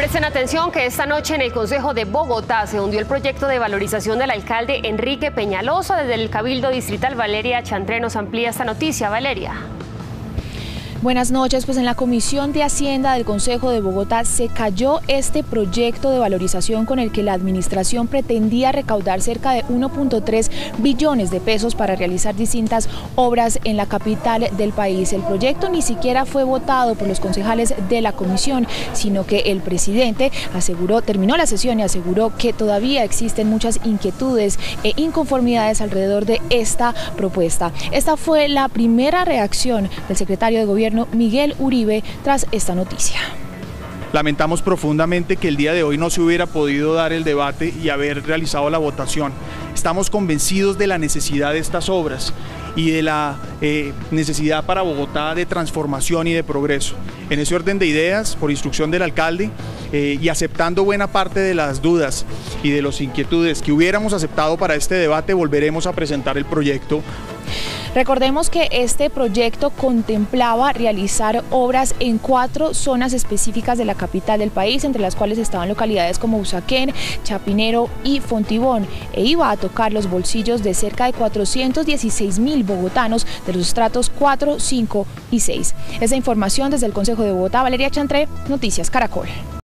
Presten atención que esta noche en el Consejo de Bogotá se hundió el proyecto de valorización del alcalde Enrique Peñalosa. Desde el Cabildo Distrital, Valeria Chantre nos amplía esta noticia. Valeria. Buenas noches, pues en la Comisión de Hacienda del Consejo de Bogotá se cayó este proyecto de valorización con el que la administración pretendía recaudar cerca de 1.3 billones de pesos para realizar distintas obras en la capital del país. El proyecto ni siquiera fue votado por los concejales de la comisión, sino que el presidente aseguró, terminó la sesión y aseguró que todavía existen muchas inquietudes e inconformidades alrededor de esta propuesta. Esta fue la primera reacción del secretario de Gobierno Miguel Uribe tras esta noticia. Lamentamos profundamente que el día de hoy no se hubiera podido dar el debate y haber realizado la votación. Estamos convencidos de la necesidad de estas obras y de la eh, necesidad para Bogotá de transformación y de progreso. En ese orden de ideas, por instrucción del alcalde eh, y aceptando buena parte de las dudas y de las inquietudes que hubiéramos aceptado para este debate, volveremos a presentar el proyecto Recordemos que este proyecto contemplaba realizar obras en cuatro zonas específicas de la capital del país, entre las cuales estaban localidades como Usaquén, Chapinero y Fontibón, e iba a tocar los bolsillos de cerca de 416 mil bogotanos de los estratos 4, 5 y 6. Esa información desde el Consejo de Bogotá, Valeria Chantré, Noticias Caracol.